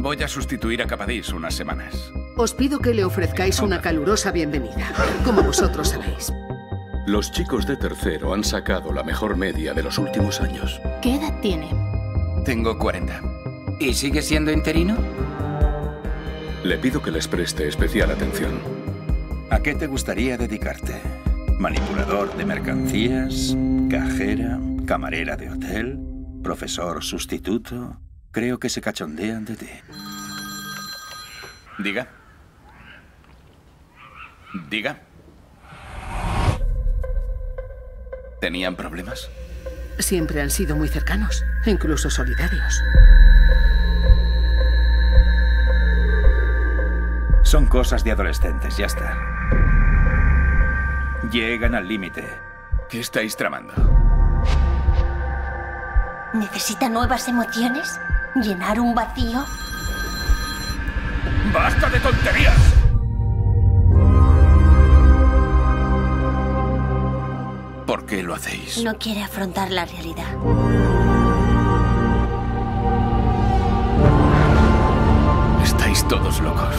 Voy a sustituir a Capadís unas semanas. Os pido que le ofrezcáis una calurosa bienvenida, como vosotros sabéis. Los chicos de tercero han sacado la mejor media de los últimos años. ¿Qué edad tiene? Tengo 40. ¿Y sigue siendo interino? Le pido que les preste especial atención. ¿A qué te gustaría dedicarte? ¿Manipulador de mercancías? ¿Cajera? ¿Camarera de hotel? ¿Profesor sustituto? Creo que se cachondean de ti. Diga. Diga. ¿Tenían problemas? Siempre han sido muy cercanos, incluso solidarios. Son cosas de adolescentes, ya está. Llegan al límite. ¿Qué estáis tramando? ¿Necesita nuevas emociones? ¿Llenar un vacío? ¡Basta de tonterías! ¿Por qué lo hacéis? No quiere afrontar la realidad. Estáis todos locos.